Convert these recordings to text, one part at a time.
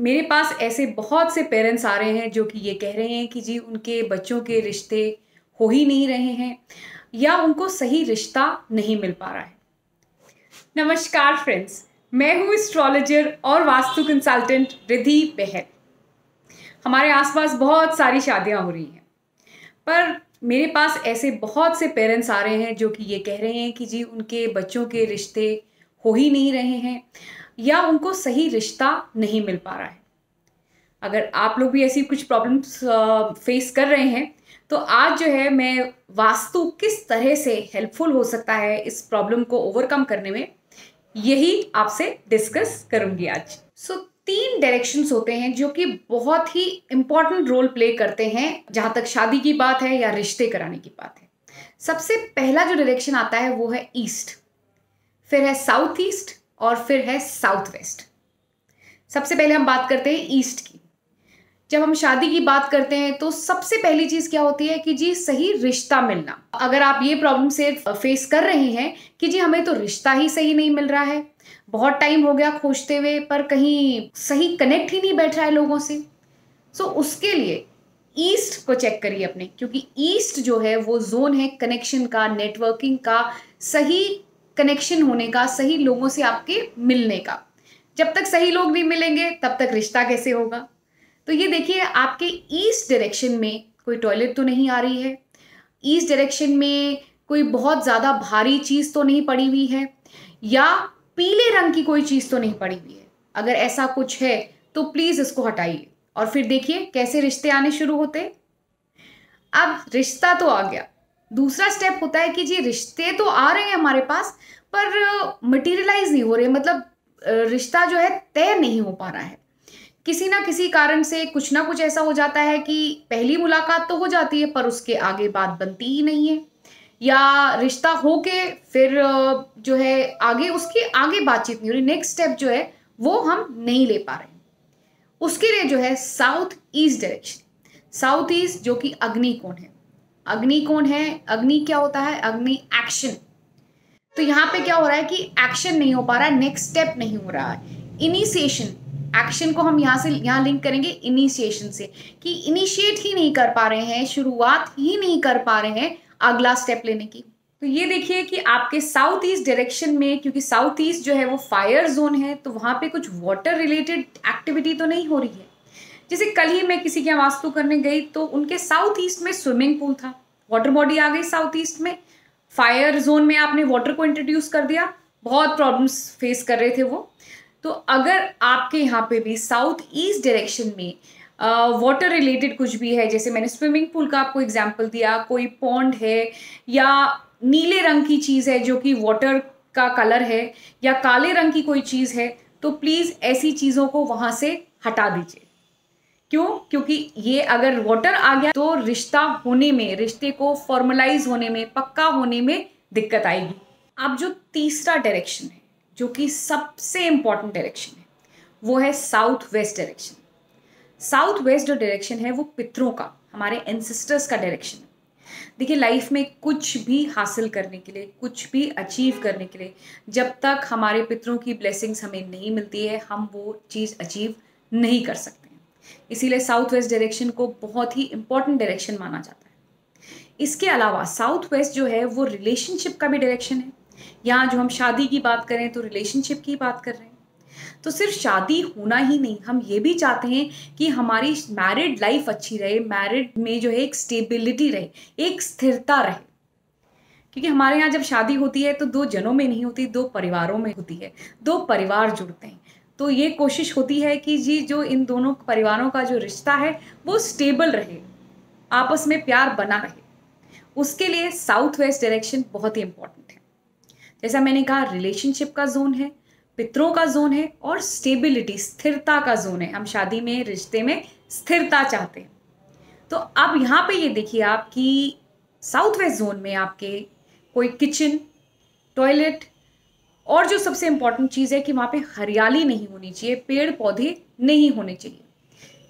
मेरे पास ऐसे बहुत से पेरेंट्स आ रहे हैं जो कि ये कह रहे हैं कि जी, उनके बच्चों के रिश्ते हो ही नहीं रहे हैं या उनको सही रिश्ता नहीं मिल पा रहा है। नमस्कार फ्रेंड्स मैं हूँ एस्ट्रोलॉजर और वास्तु कंसल्टेंट रिधि बहल। हमारे आसपास बहुत सारी शादियाँ हो रही हैं, पर मेरे पास ऐसे बहुत से पेरेंट्स आ रहे हैं जो कि ये कह रहे हैं कि जी, उनके बच्चों के रिश्ते हो ही नहीं रहे हैं या उनको सही रिश्ता नहीं मिल पा रहा है। अगर आप लोग भी ऐसी कुछ प्रॉब्लम्स फेस कर रहे हैं तो आज जो है मैं वास्तु किस तरह से हेल्पफुल हो सकता है इस प्रॉब्लम को ओवरकम करने में यही आपसे डिस्कस करूँगी आज। सो so, तीन डायरेक्शंस होते हैं जो कि बहुत ही इंपॉर्टेंट रोल प्ले करते हैं जहाँ तक शादी की बात है या रिश्ते कराने की बात है। सबसे पहला जो डायरेक्शन आता है वो है ईस्ट। फिर है साउथ ईस्ट और फिर है साउथ वेस्ट। सबसे पहले हम बात करते हैं ईस्ट की। जब हम शादी की बात करते हैं तो सबसे पहली चीज़ क्या होती है कि जी सही रिश्ता मिलना। अगर आप ये प्रॉब्लम से फेस कर रहे हैं कि जी हमें तो रिश्ता ही सही नहीं मिल रहा है। बहुत टाइम हो गया खोजते हुए पर कहीं सही कनेक्ट ही नहीं बैठ रहा है लोगों से। सो so, उसके लिए ईस्ट को चेक करिए अपने क्योंकि ईस्ट जो है वो जोन है कनेक्शन का नेटवर्किंग का सही कनेक्शन होने का, सही लोगों से आपके मिलने का। जब तक सही लोग नहीं मिलेंगे, तब तक रिश्ता कैसे होगा? तो ये देखिए, आपके ईस्ट डायरेक्शन में कोई टॉयलेट तो नहीं आ रही है। ईस्ट डायरेक्शन में कोई बहुत ज़्यादा भारी चीज़ तो नहीं पड़ी हुई है, या पीले रंग की कोई चीज़ तो नहीं पड़ी हुई है। अगर ऐसा कुछ है तो प्लीज़ इसको हटाइए। और फिर देखिए, कैसे रिश्ते आने शुरू होते अब रिश्ता तो आ गया। दूसरा स्टेप होता है कि जी, रिश्ते तो आ रहे हैं हमारे पास, पर मटेरियलाइज नहीं हो रहे मतलब रिश्ता जो है तय नहीं हो पा रहा है। किसी ना किसी कारण से कुछ ना कुछ ऐसा हो जाता है कि पहली मुलाकात तो हो जाती है, पर उसके आगे बात बनती ही नहीं है। या रिश्ता हो के फिर जो है आगे, उसकी आगे बातचीत नहीं हो रही नेक्स्ट स्टेप जो है, वो हम नहीं ले पा रहे उसके लिए जो है south east direction south east जो कि अग्नि कोण है। अग्नि कौन है? अग्नि क्या होता है? अग्नि एक्शन तो यहाँ पे क्या हो रहा है कि एक्शन नहीं हो पा रहा है नेक्स्ट स्टेप नहीं हो रहा है. इनिशिएशन एक्शन को हम यहाँ से, यहाँ लिंक करेंगे इनिशिएशन से. कि इनिशिएट ही नहीं कर पा रहे हैं, शुरुआत ही नहीं कर पा रहे हैं अगला स्टेप लेने की. तो ये देखिए कि आपके साउथ ईस्ट डायरेक्शन में, क्योंकि साउथ ईस्ट जो है वो फायर जोन है तो वहाँ पे कुछ वाटर रिलेटेड एक्टिविटी तो नहीं हो रही है. जैसे कल ही मैं किसी के वास्तु करने गई तो उनके साउथ ईस्ट में स्विमिंग पूल था। वाटर बॉडी आ गई साउथ ईस्ट में। फायर जोन में आपने वाटर को इंट्रोड्यूस कर दिया। बहुत प्रॉब्लम्स फेस कर रहे थे वो। तो अगर आपके यहाँ पे भी साउथ ईस्ट डायरेक्शन में वाटर रिलेटेड कुछ भी है, जैसे मैंने स्विमिंग पूल का आपको एग्ज़ाम्पल दिया, कोई पॉन्ड है या नीले रंग की चीज़ है जो कि वाटर का कलर है या काले रंग की कोई चीज़ है तो प्लीज़ ऐसी चीज़ों को वहाँ से हटा दीजिए। क्यों? क्योंकि ये अगर वाटर आ गया तो रिश्ता होने में, रिश्ते को फॉर्मलाइज होने में, पक्का होने में दिक्कत आएगी। अब जो तीसरा डायरेक्शन है, जो कि सबसे इंपॉर्टेंट डायरेक्शन है, वो है south west direction south west जो डायरेक्शन है, वो पितरों का, हमारे एंसेस्टर्स का डायरेक्शन है। देखिए लाइफ में कुछ भी हासिल करने के लिए, कुछ भी अचीव करने के लिए, जब तक हमारे पितरों की ब्लेसिंग्स हमें नहीं मिलती है, हम वो चीज़ अचीव नहीं कर सकते। इसीलिए साउथ वेस्ट डायरेक्शन को बहुत ही इंपॉर्टेंट डायरेक्शन माना जाता है। इसके अलावा साउथ वेस्ट जो है, वो रिलेशनशिप का भी डायरेक्शन है। यहाँ जो हम शादी की बात करें तो रिलेशनशिप की बात कर रहे हैं। तो सिर्फ़ शादी होना ही नहीं, हम ये भी चाहते हैं कि हमारी मैरिड लाइफ अच्छी रहे मैरिड में जो है एक स्टेबिलिटी रहे, एक स्थिरता रहे। क्योंकि हमारे यहाँ जब शादी होती है तो दो जनों में नहीं होती, दो परिवारों में होती है, दो परिवार जुड़ते हैं। तो ये कोशिश होती है कि जी, जो इन दोनों परिवारों का जो रिश्ता है, वो स्टेबल रहे, आपस में प्यार बना रहे। उसके लिए साउथ वेस्ट डायरेक्शन बहुत ही इंपॉर्टेंट है। जैसा मैंने कहा रिलेशनशिप का जोन है, पितरों का जोन है और स्टेबिलिटी स्थिरता का जोन है। हम शादी में, रिश्ते में स्थिरता चाहते हैं। तो अब यहाँ पे ये देखिए आप कि साउथ वेस्ट जोन में आपके कोई किचन टॉयलेट और जो सबसे इंपॉर्टेंट चीज़ है कि वहाँ पे हरियाली नहीं होनी चाहिए पेड़ पौधे नहीं होने चाहिए।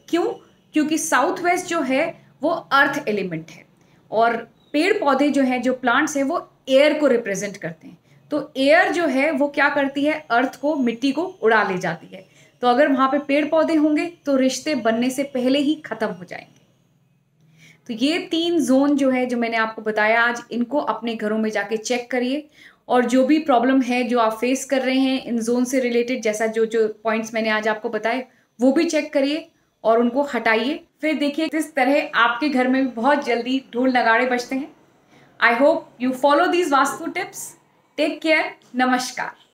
क्यों? क्योंकि साउथ वेस्ट जो है, वो अर्थ एलिमेंट है। और पेड़ पौधे जो हैं, जो प्लांट्स हैं, वो एयर को रिप्रेजेंट करते हैं। तो एयर जो है, वो क्या करती है? अर्थ को, मिट्टी को उड़ा ले जाती है। तो अगर वहाँ पे पेड़ पौधे होंगे तो रिश्ते बनने से पहले ही ख़त्म हो जाएँगे। तो ये तीन जोन जो है, जो मैंने आपको बताया आज, इनको अपने घरों में जाके चेक करिए। और जो भी प्रॉब्लम है जो आप फेस कर रहे हैं इन जोन से रिलेटेड जैसा जो जो पॉइंट्स मैंने आज आपको बताए, वो भी चेक करिए और उनको हटाइए। फिर देखिए किस तरह आपके घर में भी बहुत जल्दी ढोल नगाड़े बजते हैं। I hope you follow these vastu tips take care नमस्कार